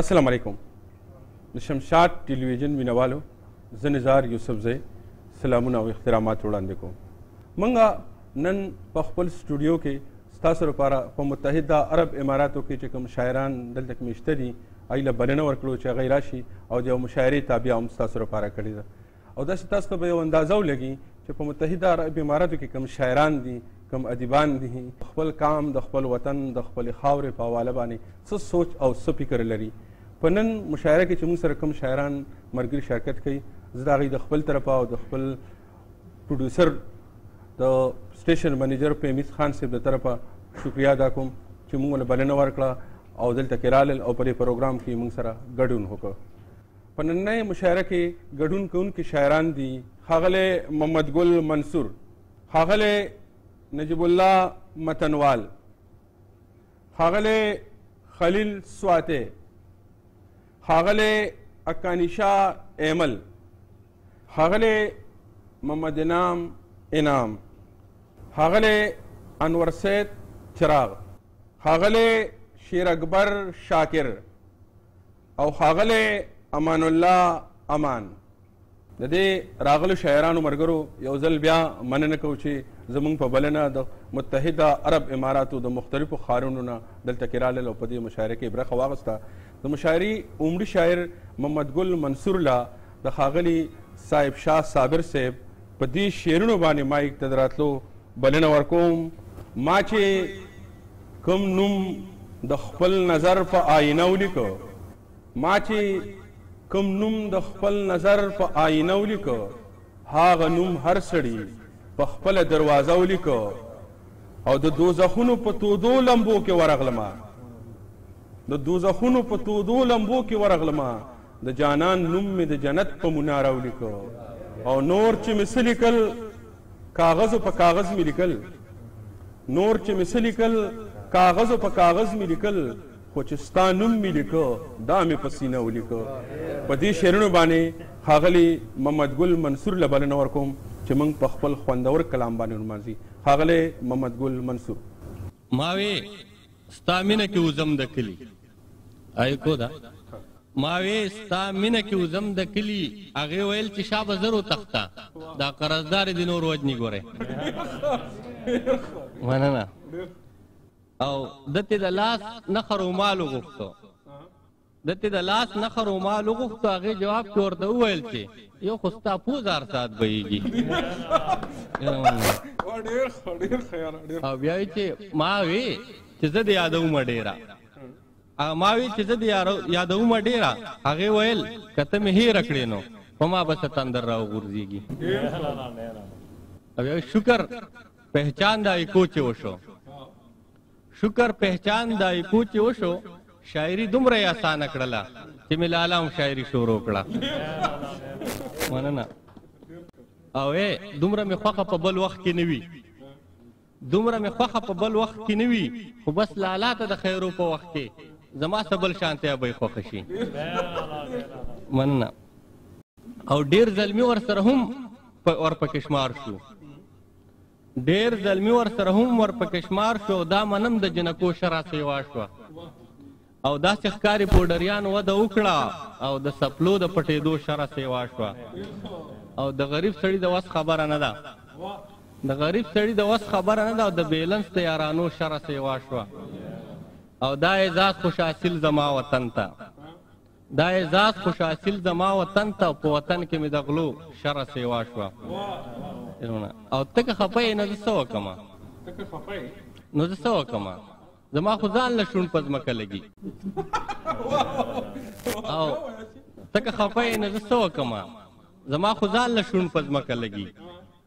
السلام علیکم د شمشاد ټلویزیون مینوالو زه نزار یوسفزی سلامونه او احترامات وړاندې کوم موږ نن په خپل سټوډیو کې ستاسو لپاره په متحده عرب اماراتو کې چې کوم شاعران دلته کې مشته دي هغوی له بلنه ورکړو چې هغوی راشي او د یو مشاعرې تابیا هم ستاسو لپاره کړې ده او داسې تاسو ته به یو اندازه ولګي چې په متحده عرب اماراتو کې کوم شاعران دي کوم ادیبان دي خپل قام د خپل وطن د خپل خاورې په حواله باندې څه سوچ او څه فکر لري په نن مشاعره کې چې موږ سره کوم شاعران مرګري شرکت کوي زه د هغوی د خپل طرفه او د خپل پروډوسر د سټیشن منیجر پیمیز خان صاحب د طرفه شکریا ادا کوم چې موږ له بلنه ورکړه او دلته کې رالل او په دې پروګرام کې موږ سره ګډون وکړ په نننۍ مشاعره کې ګډون کوونکي شاعران دي ښاغلی محمد ګل منصور ښاغلی نجیب الله متنوال ښاغلی خلیل سواته ښاغلی اکانیشا ایمل ښاغلی محمد انعام انعام ښاغلی انور سید چراغ ښاغلی شیراکبر شاکر او ښاغلی امان الله امان د دې راغلو شاعرانو ملګرو یو ځل بیا مننه کوو چې زموږ په بلنه د متحده عرب اماراتو د مختلفو ښارونو نه دلته کې رالل او په دې مشاعره کې برخه واغسته د مشاعري عمري شاعر محمد ګل منصور لا د ښاغلي صاحب شاه صابر صاحب په دې شعرونو باندې مایک ته د راتلو بلنه ورکوم. ما چې کوم نوم د خپل نظر په آینه ولیکه ما چې کوم نوم د خپل نظر په آینه ولیکه هغه نوم هر سړي په خپله دروازه ولیکه او د دوزخونو په تودو لمبو کې ورغلمه د دوزخونو په تودو لمبو کې ورغلمه د جانان نوم مې د جنت په مونا راولیکه او نور چې مې څه لیکل کاغذو په کاغذ مې لیکل نور چې مې څه لیکل کاغذو په کاغذ مې لیکل خو چې ستا نوم مې لیکه دا مې په سینه ولیکه په دې شعرونو باندې ښاغلی محمد ګل منصور له بلنه ورکوم چې موږ په خپل خوندور کلام باندې ونمانځي ښاغلی محمد ګل منصور ما وې ستا مینه کې وزم د کلی ایکو دا ما وې ستا مینه کې وزم د کلی هغه ویل چې شابه زرو تخته دا قرضدار دي نور وجنی ګوره مننه او دته د لاس نخرو مالو غوښتو ده ترې د لاس نښه رومال وغوښتو، هغې جواب کې ورته وویل چې یو خو ستا پوزه هر ساعت بهیږي. او بیا یې چې ما وې چې زه دې یادوم ډېره ما وې چې زه دې یادوم ډېره هغې ویل که ته مې هېره کړې نو په ما به څه تندر راوغورځېږي او یو شکر پهچان د ایکو چې وشو شکر پهچان د ایکو چې وشو شاعري دومره یې اسانه کړله چې مې لالا هم شاعري شروع کړه مننه او ای دومره مې خوښه په بل وخت کې نه وي دومره مې خوښه په بل وخت کې نه وي خو بس لالا ته د خیرو په وخت کې زما څه بل شانتیا به یې خوښه شي مننه او ډېر زلمي ورسره هم ورپکې شمار شو ډیر زلمی ورسره هم ور په کشمار شو او دا منم د جنکو شه را سیوا شوه او داسې ښکاري پوډریان وده وکړه او د سپلو د پټېدو شه را سیوا شوه او د غریب سړي د وس خبره نه ده د غریب سړي د وس خبره نه ده او د بیلنس د یارانو شه را سیوا شوه او دا اعزاز خوش حاصل زما وطن ته دا اعزاز خوش حاصل زما وطن ته په وطن کې مې د غلو شر سیوا شوه او ته که خپه یې نه زه څه وکړم نو زه څه وکړم زما خو ځان له شونډ په ځمکه لګي او ته که خپه یې نه زه څه وکړم زما خو ځان له شونډ په ځمکه لګي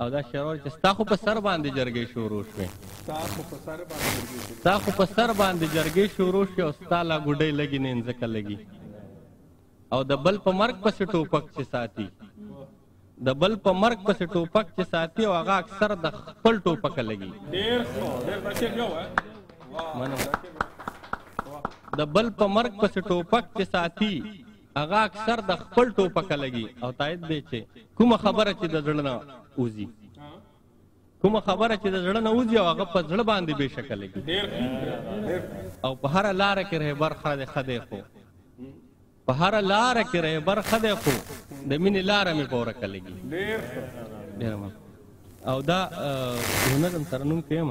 او دا شرور چې ستا خو په سر باندې جرګې شروع شوې ستا خو په سر باندې جرګې شروع شوې او ستا لا ګوډۍ لګي نه ځکه لګي او د بل په مرګ پسې ټوپک چې ساتي د بل په مرګ پسې ټوپک چې ساتي او هغه اکثر د خپل ټوپک لګي د بل په مرګ پسې ټوپک چې ساتي هغه اکثر د خپل ټوپک لګي او تایید به چې کومه خبره چې د زړه نه وځي کومه خبره چې د زړه نه وځي او هغه په زړه باندې به شکل لګي او په هر لار کې رهبر خره خده خو په هر لار کې رهبر خده خو د مینې لار مې پوره کلګي ډیر ډیر او دا هنر سره نوم کېم